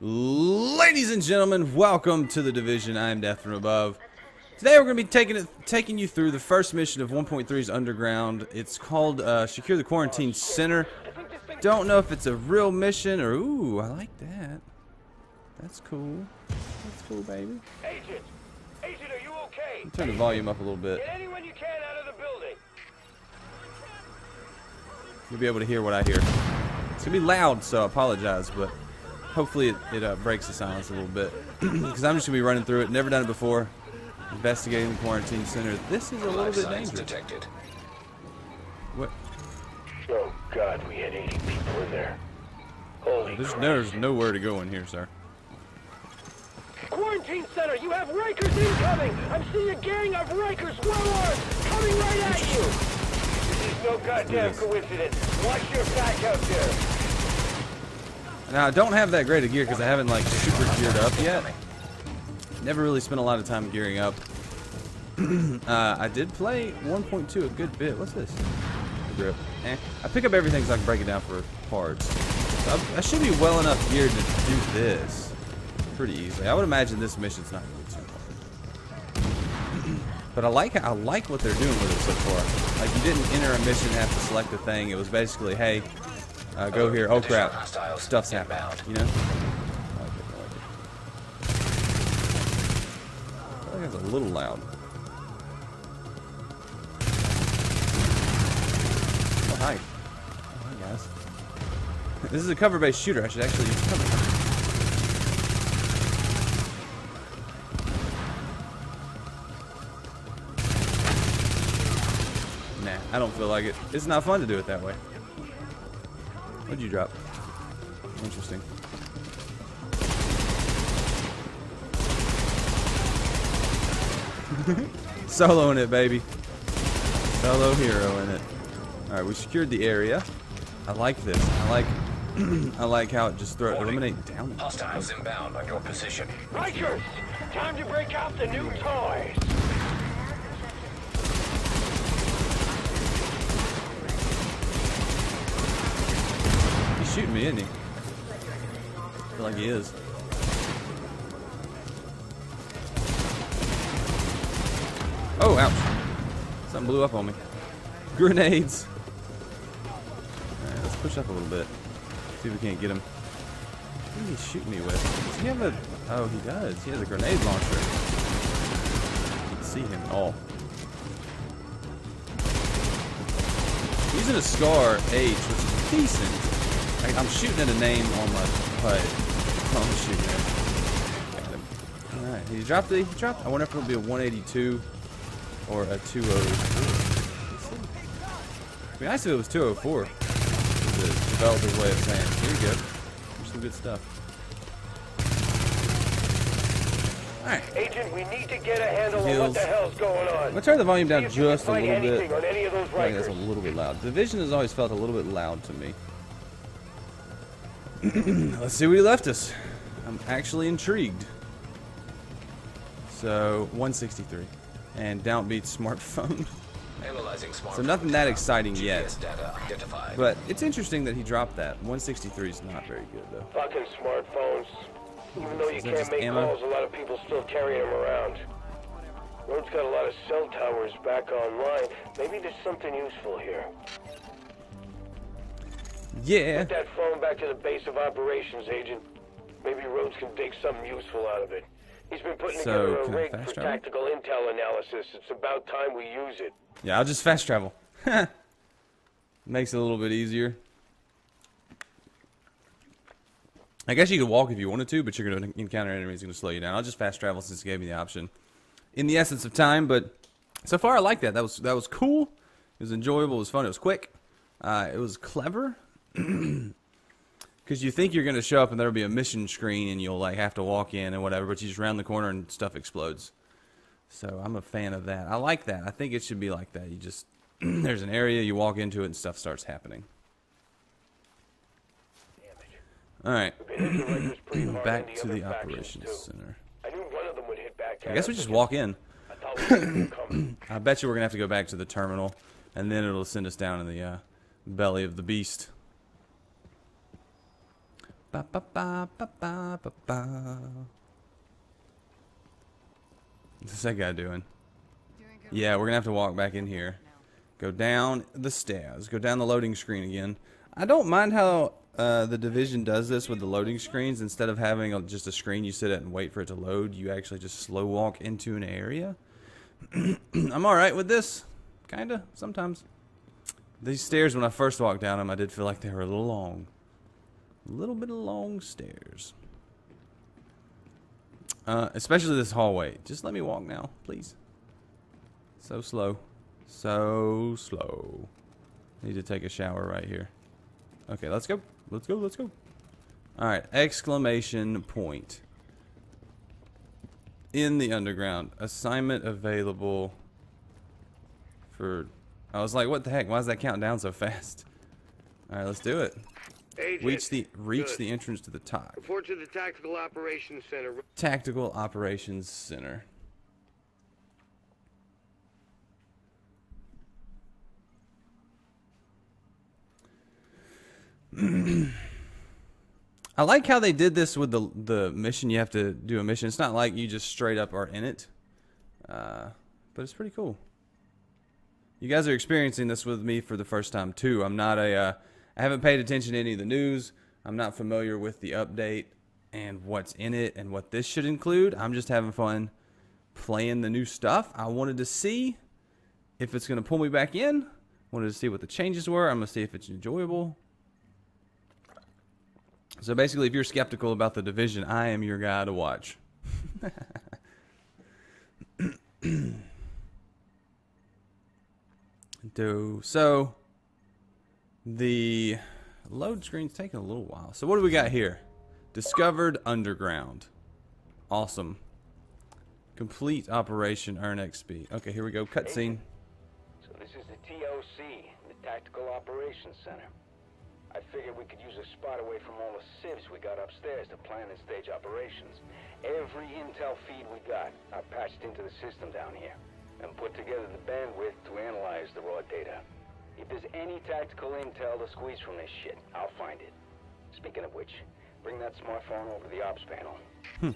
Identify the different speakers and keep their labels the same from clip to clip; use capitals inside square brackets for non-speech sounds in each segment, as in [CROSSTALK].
Speaker 1: Ladies and gentlemen, welcome to the Division. I am Death from Above. Today we're going to be taking it, taking you through the first mission of 1.3's Underground. It's called uh, Secure the Quarantine Center. Don't know if it's a real mission or ooh, I like that. That's cool. That's cool, baby.
Speaker 2: Agent! Agent, are you okay?
Speaker 1: Turn the volume up a little bit.
Speaker 2: Get anyone you can out of the building!
Speaker 1: You'll be able to hear what I hear. It's going to be loud, so I apologize, but hopefully it, it uh, breaks the silence a little bit. [CLEARS THROAT] Because I'm just going to be running through it. Never done it before. Investigating the quarantine center. This is a little bit dangerous.
Speaker 3: detected.
Speaker 1: What?
Speaker 2: Oh, God, we had 80 people in there. Holy
Speaker 1: There's, there's nowhere to go in here, sir.
Speaker 2: Quarantine center, you have Rikers incoming! I'm seeing a gang of Rikers well armed coming right at you! This is no goddamn coincidence. Watch your back out there.
Speaker 1: Now, I don't have that great of gear because I haven't, like, super geared up yet. Never really spent a lot of time gearing up. [CLEARS THROAT] uh, I did play 1.2 a good bit. What's this? Grip. Eh. I pick up everything so I can break it down for parts. So I, I should be well enough geared to do this pretty easily. I would imagine this mission's not going to be too hard. [CLEARS THROAT] But I like I like what they're doing with it so far. Like you didn't enter a mission and have to select a thing. It was basically, hey, uh, go here. Oh crap, stuff's happening. You know. I like it, I like it. I think it's a little loud. Oh hi. Oh, hi guys. This is a cover-based shooter. I should actually use cover. Nah, I don't feel like it. It's not fun to do it that way. What'd you drop? Interesting. [LAUGHS] Soloing it, baby. Solo hero in it. Alright, we secured the area. I like this. I like [CLEARS THROAT] I like how it just throw eliminate down.
Speaker 3: Hostiles inbound on your position.
Speaker 2: Rikers! Time to break out the new toys!
Speaker 1: Shooting me, isn't he? I feel like he is. Oh, ouch. Something blew up on me. Grenades. Alright, let's push up a little bit. See if we can't get him. What is he shooting me with? Does he have a... Oh, he does. He has a grenade launcher. You can see him at all. Using a Scar H, which is decent. I, I'm shooting at a name on my HUD. Oh, I'm shooting at. Him. Alright, he dropped the. He dropped. I wonder if it'll be a 182 or a 204. It'd be nice if it was 204. The developer's way of saying, here you go. Here's some good stuff. Alright.
Speaker 2: Agent, we need to get a handle on what the hell's going on.
Speaker 1: I'm gonna turn the volume down
Speaker 2: if you can
Speaker 1: just a little bit.
Speaker 2: anything on any of those
Speaker 1: I think that's a little bit loud. Division has always felt a little bit loud to me. [CLEARS THROAT] Let's see what he left us. I'm actually intrigued. So, 163. And downbeat smartphone. [LAUGHS]
Speaker 3: Analyzing smart.
Speaker 1: So nothing that exciting yet.
Speaker 3: GPS data.
Speaker 1: But it's interesting that he dropped that. 163 is not very good though.
Speaker 2: Fucking smartphones. Even though you can't make
Speaker 1: ammo?
Speaker 2: calls, a lot of people still carry them around. Rhodes' got a lot of cell towers back online. Maybe there's something useful here.
Speaker 1: Yeah.
Speaker 2: Get that phone back to the base of operations, Agent. Maybe Rhodes can dig something useful out of it. He's been putting
Speaker 1: So,
Speaker 2: together a rig for
Speaker 1: travel?
Speaker 2: tactical intel analysis. It's about time we use it.
Speaker 1: Yeah, I'll just fast travel. [LAUGHS] Makes it a little bit easier. I guess you could walk if you wanted to, but you're going to encounter enemies going to slow you down. I'll just fast travel since it gave me the option. In the essence of time, but so far I like that. That was that was cool. It was enjoyable. It was fun. It was quick. Uh, it was clever. [CLEARS THROAT] Because you think you're going to show up and there'll be a mission screen and you'll like have to walk in and whatever, but you just round the corner and stuff explodes. So I'm a fan of that. I like that. I think it should be like that. You just [CLEARS THROAT] there's an area, you walk into it, and stuff starts happening. All right, [CLEARS THROAT] back to the operations center.
Speaker 2: I
Speaker 1: guess we just walk in.
Speaker 2: I
Speaker 1: bet you we're gonna have to go back to the terminal, and then it'll send us down in the uh, belly of the beast. Ba ba ba ba ba ba ba. What's that guy doing? Yeah, we're gonna have to walk back in here. Go down the stairs. Go down the loading screen again. I don't mind how uh, the division does this with the loading screens. Instead of having a, just a screen you sit at and wait for it to load, you actually just slow walk into an area. [CLEARS THROAT] I'm alright with this. Kinda, sometimes. These stairs, when I first walked down them, I did feel like they were a little long. A little bit of long stairs. Uh, especially this hallway. Just let me walk now, please. So slow. So slow. Need to take a shower right here. Okay, let's go. Let's go, let's go. Alright, exclamation point. In the underground. Assignment available for... I was like, what the heck? Why is that counting down so fast? Alright, let's do it.
Speaker 2: Agent,
Speaker 1: Reach the reach
Speaker 2: good.
Speaker 1: the entrance to the top.
Speaker 2: Report to the Tactical Operations Center.
Speaker 1: Tactical Operations Center. [CLEARS THROAT] I like how they did this with the the mission. You have to do a mission. It's not like you just straight up are in it, uh, but it's pretty cool. You guys are experiencing this with me for the first time too. I'm not a, uh, I haven't paid attention to any of the news. I'm not familiar with the update and what's in it and what this should include. I'm just having fun playing the new stuff. I wanted to see if it's going to pull me back in. Wanted to see what the changes were. I'm going to see if it's enjoyable. So basically, if you're skeptical about the division, I am your guy to watch. [LAUGHS] Do so. The load screen's taking a little while. So what do we got here? Discovered underground. Awesome. Complete operation earn XP. Okay, here we go. Cutscene.
Speaker 4: So this is the TOC, the Tactical Operations Center. I figured we could use a spot away from all the civs we got upstairs to plan and stage operations. Every intel feed we got, I patched into the system down here and put together the bandwidth to analyze the raw data. If there's any tactical intel to squeeze from this shit, I'll find it. Speaking of which, bring that smartphone over to the ops panel. Hmm.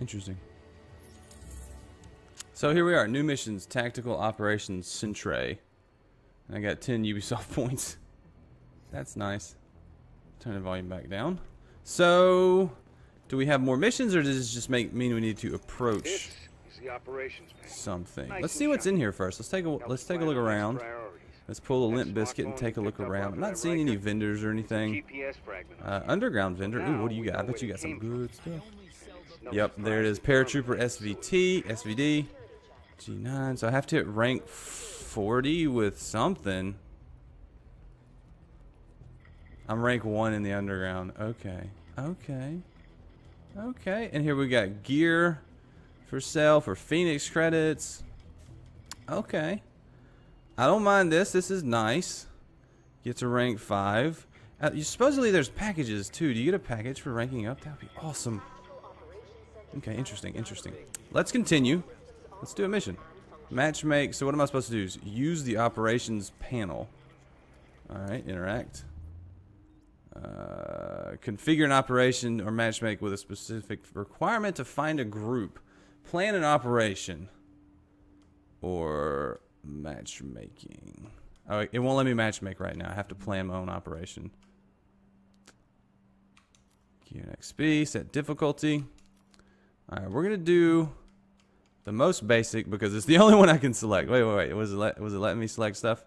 Speaker 1: Interesting. So here we are. New missions. Tactical Operations Centre. I got 10 Ubisoft [LAUGHS] points. That's nice. Turn the volume back down. So, do we have more missions, or does this just make mean we need to approach
Speaker 2: This is the operations
Speaker 1: something?
Speaker 2: Nice
Speaker 1: Let's see what's in here first. Let's take a
Speaker 2: Helps
Speaker 1: let's take a look
Speaker 2: our next
Speaker 1: around. Let's pull a Limp Bizkit and take a look around. I'm not seeing any vendors or anything. Uh, underground vendor. Ooh, what do you got? I bet you got some good stuff. Yep, there it is. Paratrooper SVT, SVD, G9. So I have to hit rank 40 with something. I'm rank 1 in the underground. Okay. Okay. Okay. And here we got gear for sale for Phoenix credits. Okay. I don't mind this. This is nice. Get to rank 5. Uh, you, supposedly there's packages too. Do you get a package for ranking up? That would be awesome. Okay, interesting, interesting. Let's continue. Let's do a mission. Match make. So what am I supposed to do? Is use the operations panel. All right, interact. Uh, configure an operation or match make with a specific requirement to find a group. Plan an operation. Or matchmaking. Oh, it won't let me matchmake right now. I have to plan my own operation. QNXP, set difficulty. Alright, we're gonna do the most basic because it's the [LAUGHS] only one I can select. Wait, wait, wait. Was it let was it letting me select stuff?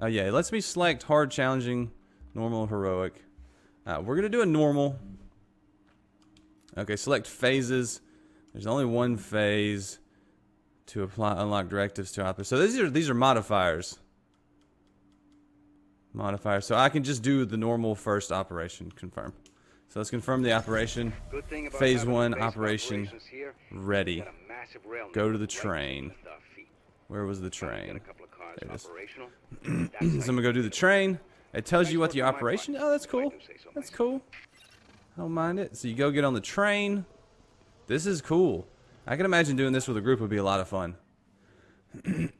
Speaker 1: Oh yeah, it lets me select hard, challenging, normal, heroic. Uh, we're gonna do a normal. Okay, select phases. There's only one phase to apply unlock directives to output. So these are these are modifiers. Modifier. So I can just do the normal first operation. Confirm. So let's confirm the operation.
Speaker 2: Good thing about
Speaker 1: Phase one operation ready.
Speaker 2: we got a massive rail
Speaker 1: Go to the train.
Speaker 2: beneath our feet.
Speaker 1: Where was the train?
Speaker 2: a couple of cars
Speaker 1: There it is. [CLEARS THROAT] So I'm gonna go do the train. It tells you what the operation. Oh, that's cool. That's cool. I don't mind it. So you go get on the train. This is cool. I can imagine doing this with a group would be a lot of fun. [CLEARS THROAT]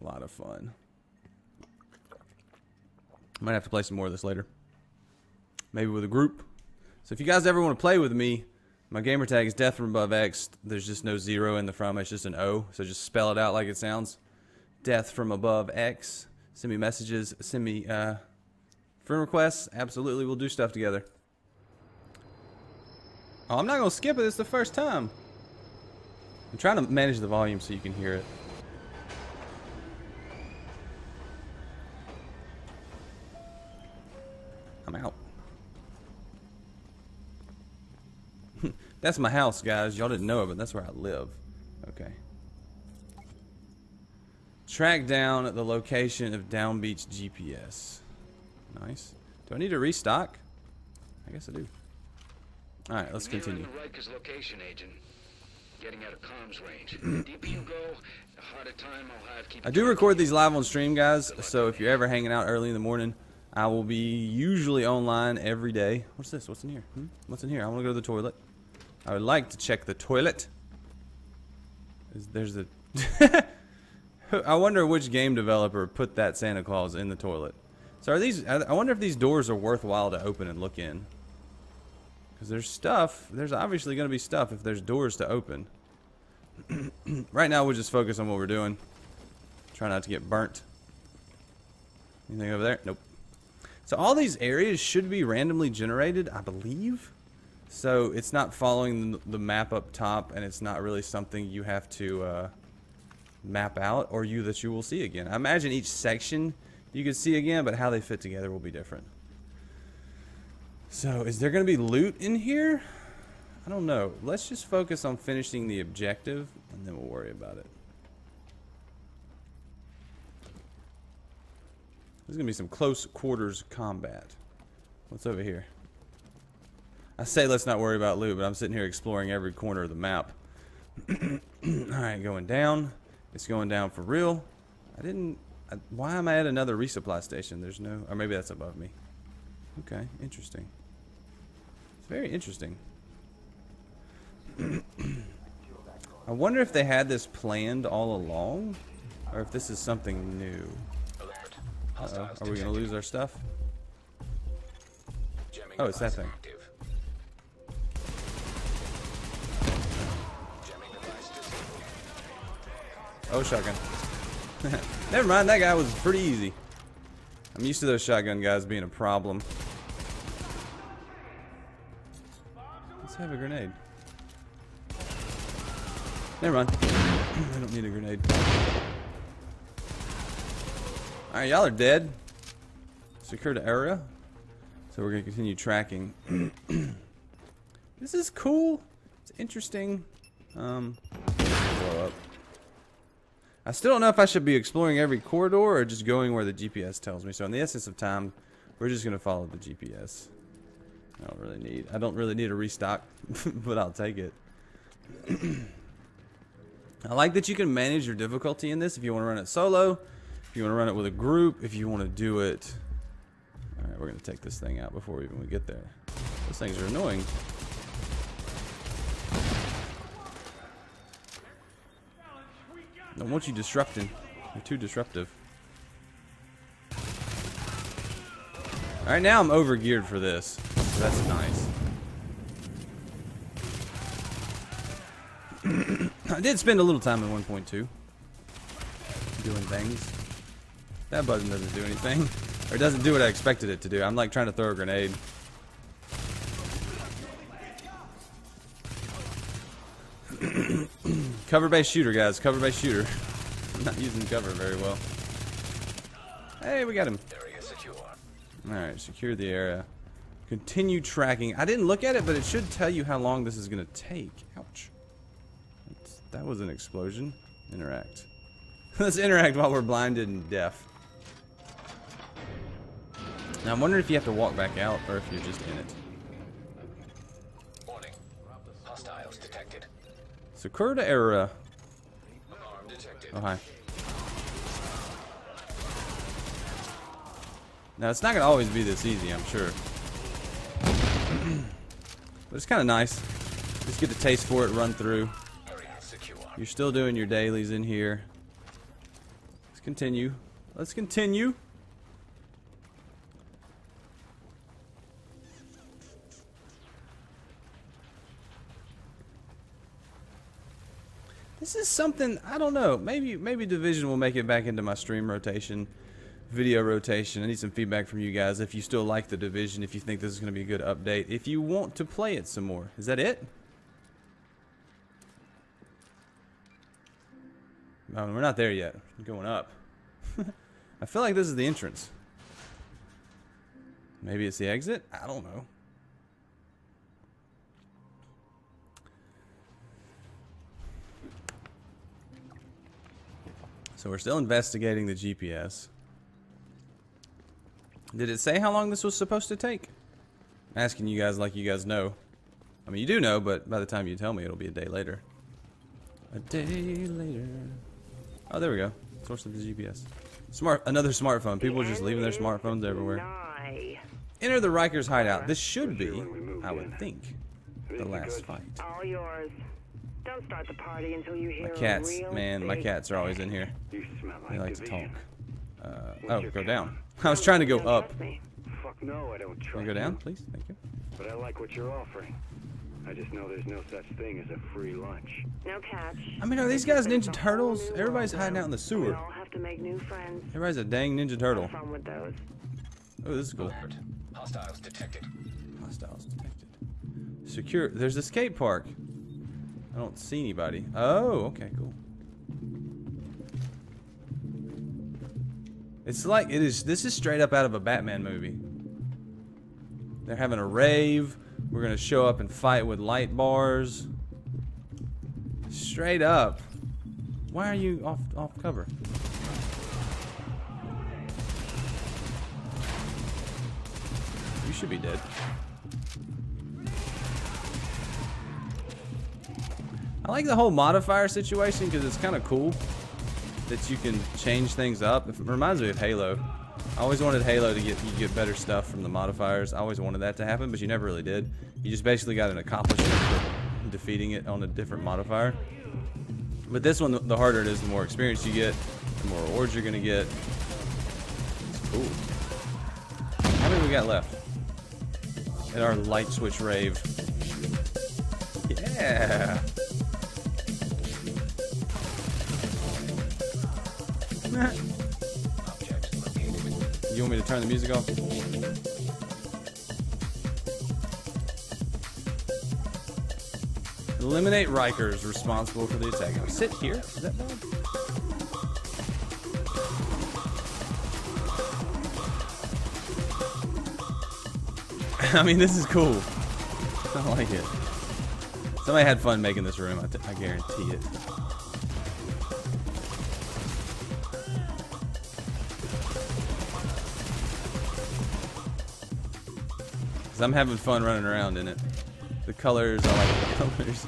Speaker 1: A lot of fun. I might have to play some more of this later. Maybe with a group. So if you guys ever want to play with me, my gamer tag is Death from Above X. There's just no zero in the from. It's just an O. So just spell it out like it sounds. Death from Above X. Send me messages. Send me uh, friend requests. Absolutely, we'll do stuff together. Oh, I'm not gonna skip it. It's the first time. I'm trying to manage the volume so you can hear it. I'm out. [LAUGHS] that's my house, guys. Y'all didn't know it, but that's where I live. Okay. Track down the location of Down Beach GPS. Nice. Do I need to restock? I guess I do. Alright, let's continue.
Speaker 5: Nearing Rikers location, Agent. Getting out of comms range. [CLEARS THROAT] Deeper you go, the harder time I'll have keeping
Speaker 1: I do record these live on stream, guys. So if you're ever hanging out early in the morning, I will be usually online every day. What's this? What's in here? Hmm? What's in here? I want to go to the toilet. I would like to check the toilet. Is- There's a. [LAUGHS] I wonder which game developer put that Santa Claus in the toilet. So are these? I wonder if these doors are worthwhile to open and look in. Because there's stuff. There's obviously going to be stuff if there's doors to open. [CLEARS THROAT] right now, we'll just focus on what we're doing. Try not to get burnt. Anything over there? Nope. So all these areas should be randomly generated, I believe. So it's not following the- map up top, and it's not really something you have to uh, map out, or you that you will see again. I imagine each section you could see again, but how they fit together will be different. So is there going to be loot in here? I don't know. Let's just focus on finishing the objective, and then we'll worry about it. There's going to be some close quarters combat. What's over here? I say let's not worry about loot, but I'm sitting here exploring every corner of the map. [CLEARS THROAT] Alright, going down. It's going down for real. I didn't... I, why am I at another resupply station? There's no... Or maybe that's above me. Okay, interesting. Very interesting. I wonder if they had this planned all along, or if this is something new. Uh-oh. Are we gonna lose our stuff? Oh, it's that thing. Oh, shotgun. [LAUGHS] Never mind, that guy was pretty easy. I'm used to those shotgun guys being a problem. Let's have a grenade. Never mind. [CLEARS THROAT] I don't need a grenade. Alright, y'all are dead. Secure the area. So we're going to continue tracking. [CLEARS THROAT] this is cool. It's interesting. Um, blow up. I still don't know if I should be exploring every corridor or just going where the GPS tells me. So in the essence of time, we're just going to follow the GPS. I don't really need. I don't really need a restock, [LAUGHS] but I'll take it. [CLEARS THROAT] I like that you can manage your difficulty in this if you want to run it solo, if you want to run it with a group, if you want to do it. All right, we're going to take this thing out before even we get there. Those things are annoying. Don't want you disrupting. You're too disruptive. Alright, now I'm over geared for this. That's nice. [CLEARS THROAT] I did spend a little time in 1.2 doing things. That button doesn't do anything. Or it doesn't do what I expected it to do. I'm like trying to throw a grenade. [CLEARS THROAT] cover based shooter, guys. Cover based shooter. [LAUGHS] I'm not using cover very well. Hey, we got him. Alright, secure the area. Continue tracking. I didn't look at it, but it should tell you how long this is going to take. Ouch. That's- that was an explosion. Interact. [LAUGHS] Let's interact while we're blinded and deaf. Now, I'm wondering if you have to walk back out or if you're just in it.
Speaker 3: Warning. Hostiles detected.
Speaker 1: Secure the area. Oh, hi. Now, it's not going to always be this easy, I'm sure. But it's kind of nice. Just get the taste for it, run through. You're still doing your dailies in here. Let's continue. Let's continue. This is something I don't know. Maybe maybe Division will make it back into my stream rotation, video rotation. I need some feedback from you guys. If you still like the Division, if you think this is going to be a good update, if you want to play it some more, is that it? Oh, we're not there yet. We're going up. [LAUGHS] I feel like this is the entrance. Maybe it's the exit? I don't know. So we're still investigating the GPS. Did it say how long this was supposed to take? I'm asking you guys like you guys know. I mean, you do know, but by the time you tell me, it'll be a day later. A day later. Oh, there we go. Source of the GPS. Smart, another smartphone. People are just leaving their smartphones everywhere. Enter the Rikers hideout. This should be, I would think, the last fight.
Speaker 6: All yours. Don't start the party until you hear
Speaker 1: My
Speaker 6: a
Speaker 1: cats, man, my cats are always in here.
Speaker 7: You smell
Speaker 1: They
Speaker 7: like
Speaker 1: like to talk. Uh, oh, go down. [LAUGHS] I was trying to go
Speaker 6: Don't
Speaker 1: up.
Speaker 6: trust me.
Speaker 7: Fuck no, I don't
Speaker 1: Can
Speaker 7: trust
Speaker 1: we go down,
Speaker 7: you.
Speaker 1: please? Thank you.
Speaker 7: But I like what you're offering. I just know there's no such thing as a free lunch.
Speaker 6: No catch.
Speaker 1: I mean, are these guys Ninja Turtles? Everybody's hiding out in the sewer.
Speaker 6: all have to make new friends.
Speaker 1: Everybody's a dang Ninja Turtle.
Speaker 6: Have fun with those.
Speaker 1: Oh, this is cool.
Speaker 3: Alert. Hostiles detected.
Speaker 1: Hostiles detected. Secure. There's a skate park. I don't see anybody. Oh, okay, cool. It's like it is. This is straight up out of a Batman movie. They're having a rave. We're gonna show up and fight with light bars. Straight up. Why are you off off cover? You should be dead. I like the whole modifier situation because it's kind of cool that you can change things up. It reminds me of Halo. I always wanted Halo to get you get better stuff from the modifiers. I always wanted that to happen, but you never really did. You just basically got an accomplishment for defeating it on a different modifier. But this one, the harder it is, the more experience you get, the more rewards you're gonna get. Cool. How many we got left? At our light switch rave. Yeah. [LAUGHS] You want me to turn the music off? Eliminate Rikers responsible for the attack. Now sit here. Is that bad? [LAUGHS] I mean, this is cool. I like it. Somebody had fun making this room. I guarantee it. Cause I'm having fun running around in it. The colors, I like the [LAUGHS] colors.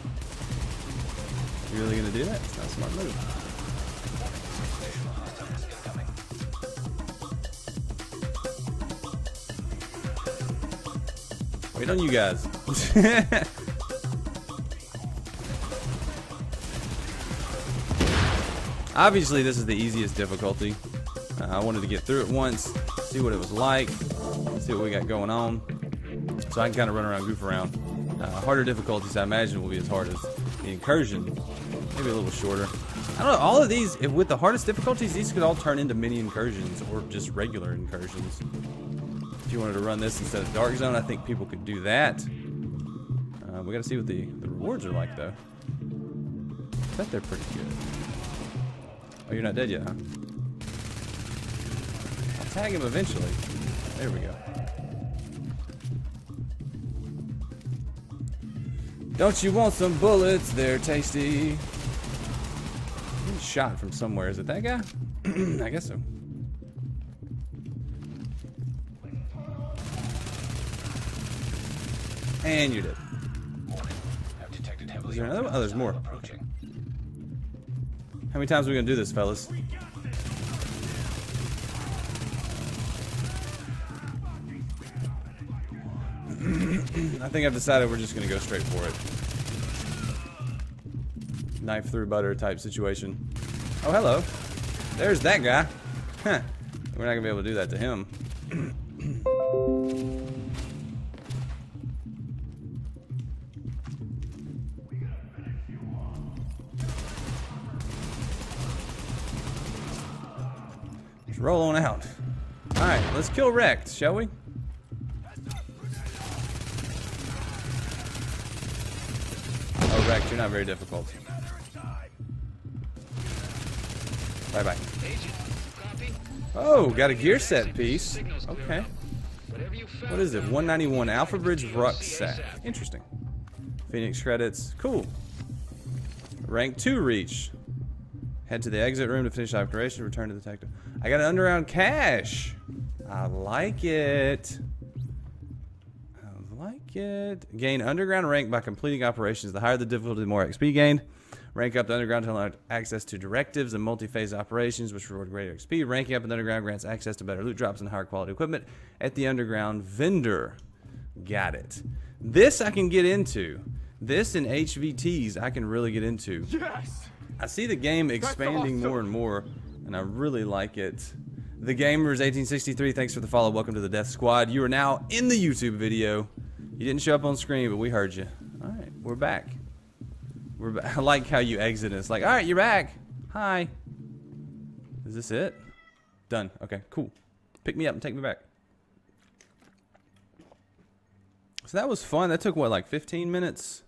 Speaker 1: You really gonna do that? It's not a smart move. Wait on you guys. [LAUGHS] Obviously, this is the easiest difficulty. Uh, I wanted to get through it once, see what it was like, see what we got going on, so I can kind of run around, goof around. Uh, harder difficulties, I imagine, will be as hard as the incursion, maybe a little shorter. I don't know. All of these, if, with the hardest difficulties, these could all turn into mini incursions or just regular incursions. If you wanted to run this instead of Dark Zone, I think people could do that. Uh, we got to see what the, the rewards are like, though. I bet they're pretty good. Oh, you're not dead yet, huh? I'll tag him eventually. There we go. Don't you want some bullets? They're tasty. Shot from somewhere. Is it that guy? [CLEARS THROAT] I guess so. And you're dead.
Speaker 3: Have detected heavily
Speaker 1: Is there another one? Oh, there's more.
Speaker 3: approaching.
Speaker 1: How many times are we gonna do this, fellas? I think I've decided we're just gonna go straight for it. Knife through butter type situation. Oh, hello. There's that guy. Huh. We're not gonna be able to do that to him. Just roll on out. Alright, let's kill Rex, shall we? You're not very difficult. Bye bye. Oh, got a gear set piece. Okay. What is it? 191
Speaker 5: Alphabridge
Speaker 1: rucksack. Interesting. Phoenix credits. Cool. Rank 2 reach. Head to the exit room to finish operation. Return to the detective. I got an underground cache. I like it. It. Gain underground rank by completing operations. The higher the difficulty, the more XP gained. Rank up the underground to allow access to directives and multi-phase operations, which reward greater XP. Ranking up in the underground grants access to better loot drops and higher quality equipment at the underground vendor. Got it. This I can get into. This and HVTs I can really get into.
Speaker 8: Yes!
Speaker 1: I see the game expanding more and more, and I really like it. The Gamers 1863, thanks for the follow. Welcome to the Death Squad. You are now in the YouTube video. You didn't show up on screen, but we heard you. All right, we're back. We're [LAUGHS] I like how you exit. It's like, all right, you're back. Hi. Is this it? Done. Okay, cool. Pick me up and take me back. So that was fun. That took what, like 15 minutes?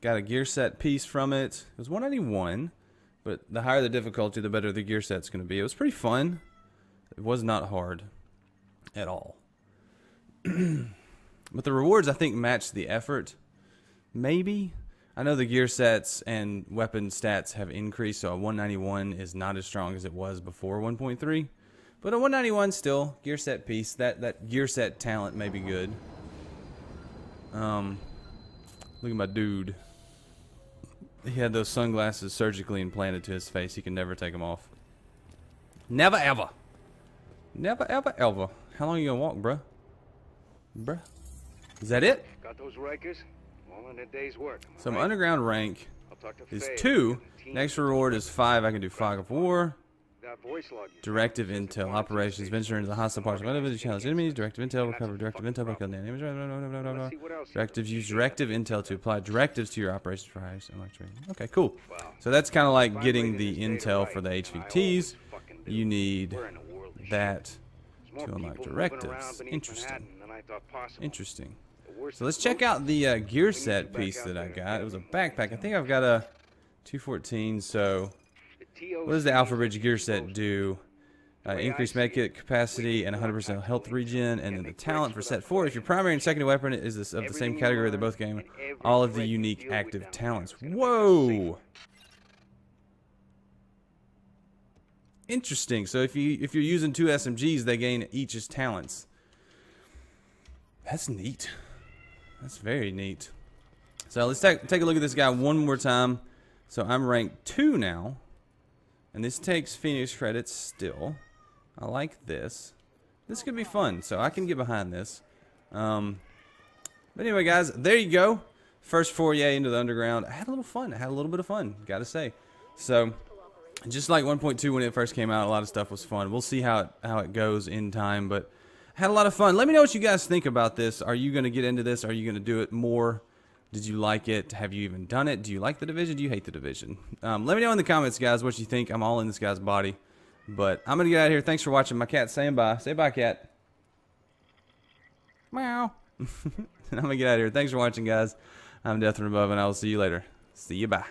Speaker 1: Got a gear set piece from it. It was 191, but the higher the difficulty, the better the gear set's going to be. It was pretty fun. It was not hard at all. [CLEARS THROAT] but the rewards, I think, match the effort. Maybe. I know the gear sets and weapon stats have increased, so a 191 is not as strong as it was before 1.3. But a 191 still gear set piece. That that gear set talent may be good. Um, look at my dude. He had those sunglasses surgically implanted to his face. He can never take them off. Never ever. Never ever ever. How long you gonna walk, bruh? Bruh. Is that it?
Speaker 7: Got those Rikers? All in a day's work.
Speaker 1: So my underground rank
Speaker 7: I'll talk to
Speaker 1: is two.
Speaker 7: the.
Speaker 1: Next reward is five. I can do fog of war. Directive intel operations. Venture into the hostile parts of enemy to challenge enemies. Directive intel. Recover directive intel by killing the enemies.
Speaker 7: Let's see what else you
Speaker 1: Directives use directive intel to apply directives to your operations for highest electric. Okay, cool. So that's kind of like getting the intel for the HVTs.
Speaker 7: always fucking do,
Speaker 1: You need
Speaker 7: we're in a world of shit.
Speaker 1: that to unlock directives. Interesting.
Speaker 7: Manhattan than I thought possible.
Speaker 1: Interesting. So let's check out the uh, gear set piece that I got. It was a backpack. I think I've got a 214. So what does the Alphabridge
Speaker 7: is
Speaker 1: gear set do? Uh,
Speaker 7: see
Speaker 1: medkit capacity and 100% health regen, and then the talent for set 4. If your primary and secondary weapon is this, of the same category, they're both game. All of the unique active talents. Whoa! Interesting. So if you if you're using two SMGs, they gain each as talents. That's neat. That's very neat. So let's take take a look at this guy one more time. So I'm ranked two now, and this takes Phoenix credits still. I like this. This could be fun, so I can get behind this. Um, but anyway, guys, there you go. First foray into the underground. I had a little fun. I had a little bit of fun, gotta say. So, just like 1.2 when it first came out, a lot of stuff was fun. We'll see how it, how it goes in time, but had a lot of fun. Let me know what you guys think about this. Are you going to get into this? Are you going to do it more? Did you like it? Have you even done it? Do you like the division? Do you hate the division? Um, let me know in the comments, guys, what you think. I'm all in this guy's body. But I'm going to get out of here. Thanks for watching. My cat saying bye. Say bye, cat. Meow. [LAUGHS] I'm going to get out of here. Thanks for watching, guys. I'm Death from Above, and I will see you later. See you. Bye.